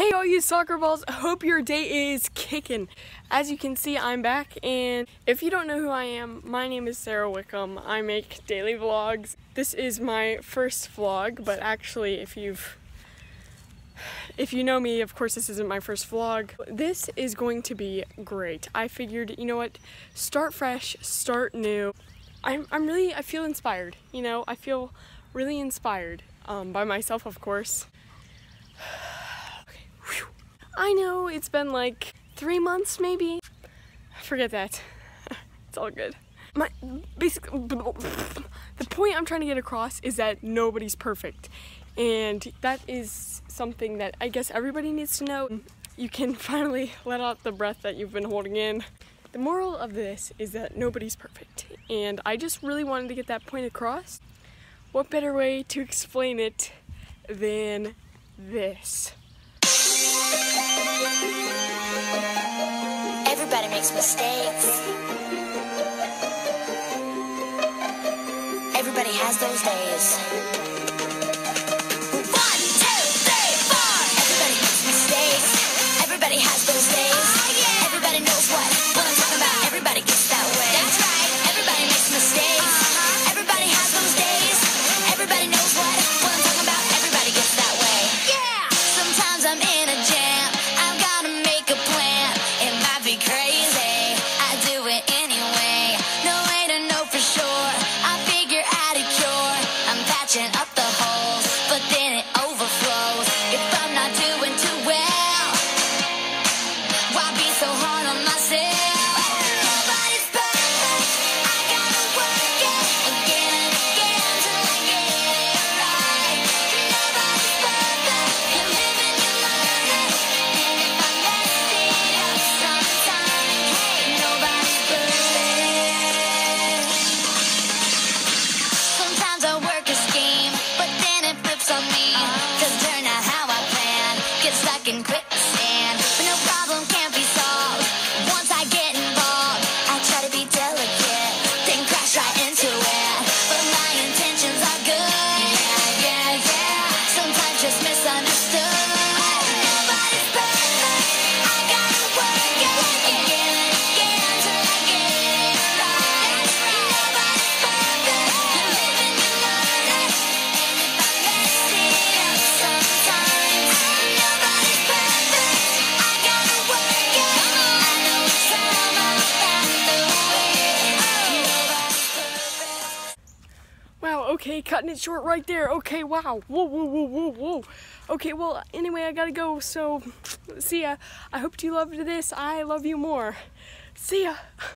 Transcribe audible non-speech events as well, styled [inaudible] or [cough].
Hey all you soccer balls, hope your day is kicking. As you can see, I'm back and if you don't know who I am, my name is Sarah Wickham. I make daily vlogs. This is my first vlog, but actually if you've if you know me, of course this isn't my first vlog. This is going to be great. I figured, you know what, start fresh, start new. I'm, I'm really, I feel inspired, you know, I feel really inspired um, by myself, of course. I know it's been like three months maybe. Forget that. [laughs] it's all good. My basically the point I'm trying to get across is that nobody's perfect. And that is something that I guess everybody needs to know. You can [laughs] finally let out the breath that you've been holding in. The moral of this is that nobody's perfect. And I just really wanted to get that point across. What better way to explain it than this? Everybody makes mistakes. Everybody has those days. watching up fucking quit. Okay, cutting it short right there. Okay, wow. Whoa, whoa, whoa, whoa, whoa. Okay, well, anyway, I gotta go. So, see ya. I hope you loved this. I love you more. See ya.